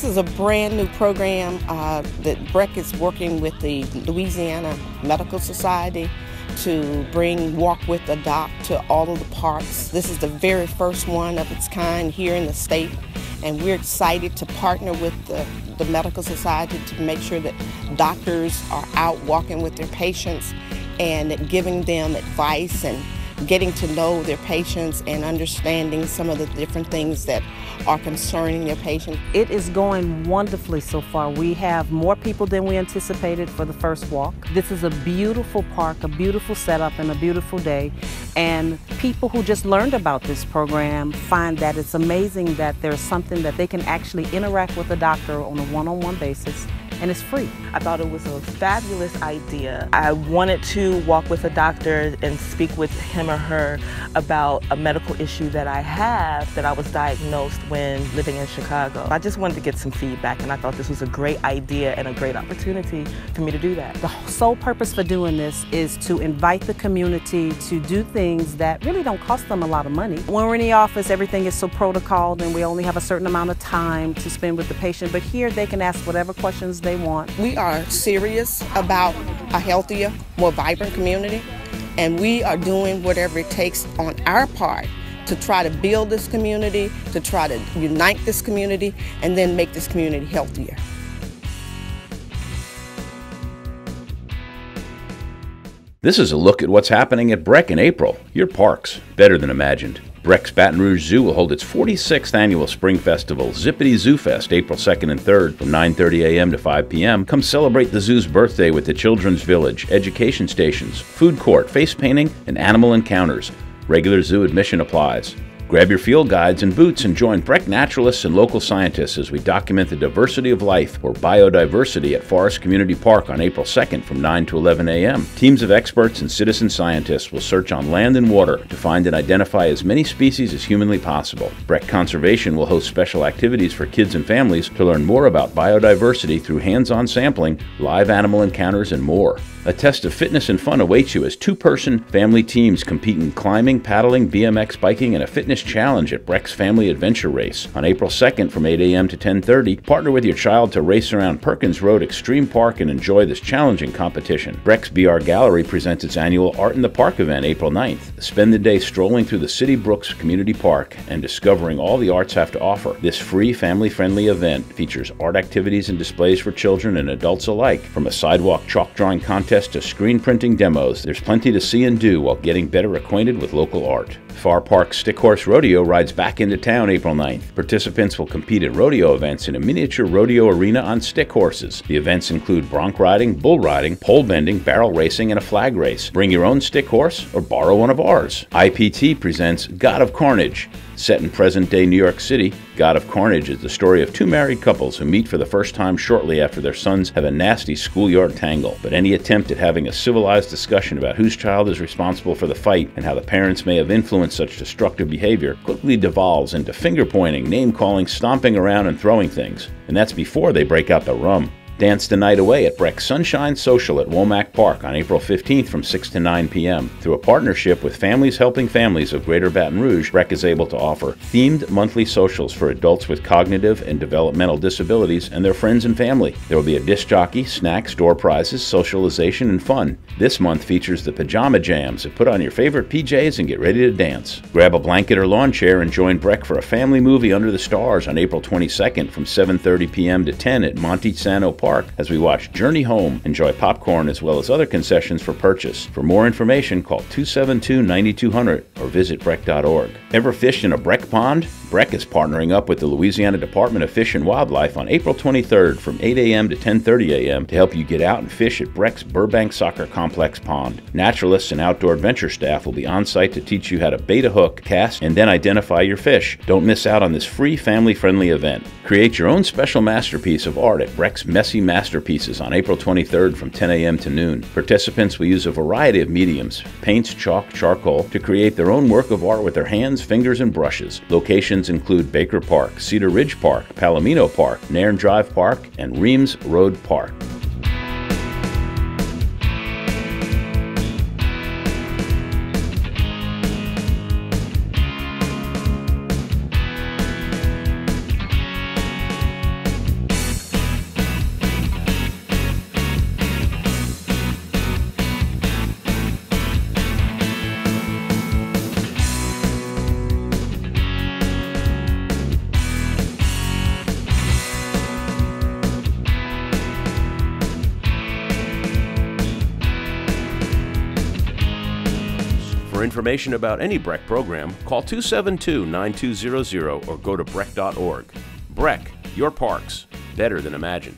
This is a brand new program uh, that BREC is working with the Louisiana Medical Society to bring Walk with a Doc to all of the parks. This is the very first one of its kind here in the state, and we're excited to partner with the, the Medical Society to make sure that doctors are out walking with their patients and giving them advice and getting to know their patients and understanding some of the different things that are concerning their patients. It is going wonderfully so far. We have more people than we anticipated for the first walk. This is a beautiful park, a beautiful setup, and a beautiful day. And people who just learned about this program find that it's amazing that there's something that they can actually interact with a doctor on a one-on-one -on -one basis and it's free. I thought it was a fabulous idea. I wanted to walk with a doctor and speak with him or her about a medical issue that I have that I was diagnosed when living in Chicago. I just wanted to get some feedback and I thought this was a great idea and a great opportunity for me to do that. The sole purpose for doing this is to invite the community to do things that really don't cost them a lot of money. When we're in the office, everything is so protocoled and we only have a certain amount of time to spend with the patient, but here they can ask whatever questions they they want. We are serious about a healthier, more vibrant community, and we are doing whatever it takes on our part to try to build this community, to try to unite this community, and then make this community healthier. This is a look at what's happening at BREC in April. Your parks, better than imagined. BREC's Baton Rouge Zoo will hold its 46th annual Spring Festival, Zippity Zoo Fest, April 2nd and 3rd from 9:30 a.m. to 5 p.m. Come celebrate the zoo's birthday with the Children's Village, education stations, food court, face painting, and animal encounters. Regular zoo admission applies. Grab your field guides and boots and join BREC naturalists and local scientists as we document the diversity of life or biodiversity at Forest Community Park on April 2nd from 9 to 11 a.m. Teams of experts and citizen scientists will search on land and water to find and identify as many species as humanly possible. BREC Conservation will host special activities for kids and families to learn more about biodiversity through hands-on sampling, live animal encounters, and more. A test of fitness and fun awaits you as two person family teams compete in climbing, paddling, BMX biking, and a fitness challenge at BREC's Family Adventure Race. On April 2nd from 8 a.m. to 10:30, partner with your child to race around Perkins Road Extreme Park and enjoy this challenging competition. BREC's BR Gallery presents its annual Art in the Park event April 9th. Spend the day strolling through the City Brooks Community Park and discovering all the arts have to offer. This free family-friendly event features art activities and displays for children and adults alike, from a sidewalk chalk drawing contest to screen printing demos, there's plenty to see and do while getting better acquainted with local art. Farr Park Stick Horse Rodeo rides back into town April 9th. Participants will compete at rodeo events in a miniature rodeo arena on stick horses. The events include bronc riding, bull riding, pole bending, barrel racing, and a flag race. Bring your own stick horse or borrow one of ours. IPT presents God of Carnage. Set in present day New York City, God of Carnage is the story of two married couples who meet for the first time shortly after their sons have a nasty schoolyard tangle. But any attempt at having a civilized discussion about whose child is responsible for the fight and how the parents may have influenced such destructive behavior quickly devolves into finger pointing, name calling, stomping around, and throwing things. And that's before they break out the rum. Dance the night away at BREC Sunshine Social at Womack Park on April 15th from 6 to 9 p.m. Through a partnership with Families Helping Families of Greater Baton Rouge, BREC is able to offer themed monthly socials for adults with cognitive and developmental disabilities and their friends and family. There will be a disc jockey, snacks, door prizes, socialization, and fun. This month features the Pajama Jams so put on your favorite PJs and get ready to dance. Grab a blanket or lawn chair and join BREC for a family movie under the stars on April 22nd from 7.30 p.m. to 10 at Monte Park Park as we watch Journey Home. Enjoy popcorn as well as other concessions for purchase. For more information, call 272 9200 or visit BREC.org. Ever fished in a BREC pond? BREC is partnering up with the Louisiana Department of Fish and Wildlife on April 23rd from 8 a.m. to 10:30 a.m. to help you get out and fish at BREC's Burbank Soccer Complex Pond. Naturalists and outdoor adventure staff will be on site to teach you how to bait a hook, cast, and then identify your fish. Don't miss out on this free family-friendly event. Create your own special masterpiece of art at BREC's Messy Masterpieces on April 23rd from 10 a.m. to noon. Participants will use a variety of mediums, paints, chalk, charcoal, to create their own work of art with their hands, fingers, and brushes. Locations include Baker Park, Cedar Ridge Park, Palomino Park, Nairn Drive Park, and Reams Road Park. For information about any BREC program, call 272 9200 or go to BREC.org. BREC, your parks, better than imagined.